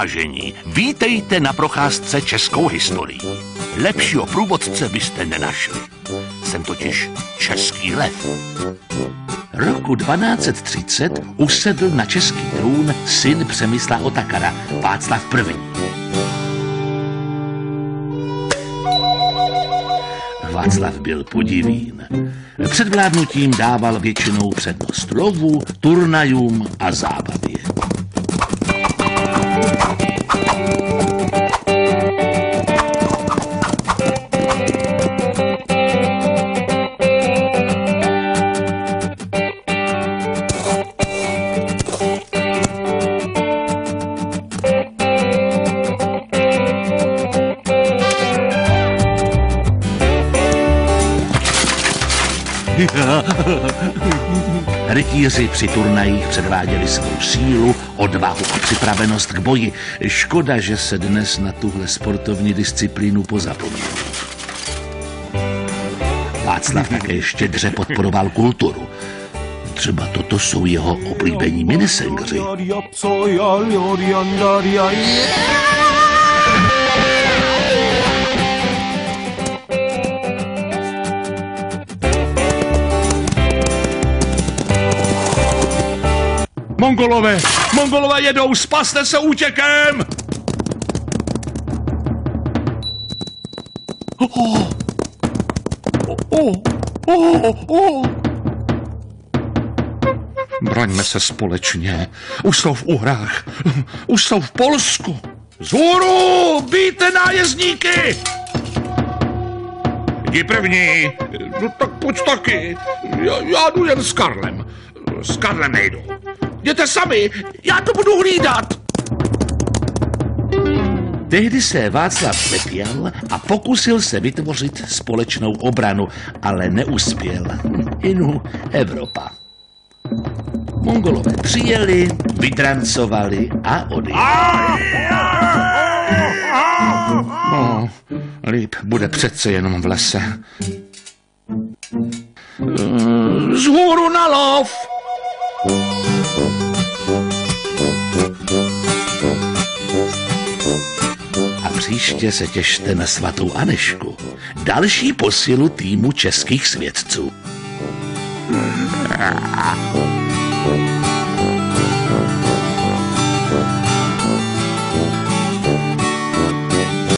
Vážení, vítejte na procházce českou historii. Lepšího průvodce byste nenašli. Jsem totiž český lev. Roku 1230 usedl na český trůn syn Přemysla Otakara, Václav I. Václav byl podivín. Před vládnutím dával většinou přednost lovu, turnajům a zábavě. Rytíři při turnajích předváděli svou sílu, odvahu a připravenost k boji. Škoda, že se dnes na tuhle sportovní disciplínu pozapomněl. Václav také štědře podporoval kulturu. Třeba toto jsou jeho oblíbení minisengři. Mongolové! Mongolové jedou! Spaste se útěkem! Oh, oh, oh, oh. Braňme se společně. Už jsou v Uhrách. Už jsou v Polsku. Zhůru! Bíte nájezdníky! Jdi první. No tak pojď taky. Já, já jdu jen s Karlem. S Karlem nejdu. Jděte sami, já to budu hlídat. Tehdy se Václav nepěl a pokusil se vytvořit společnou obranu, ale neuspěl. Inu Evropa. Mongolové přijeli, vydrancovali a odjeli. No, líp bude přece jenom v lese. Zhůru na lov! A příště se těšte na svatou Anešku. Další posilu týmu českých svědců.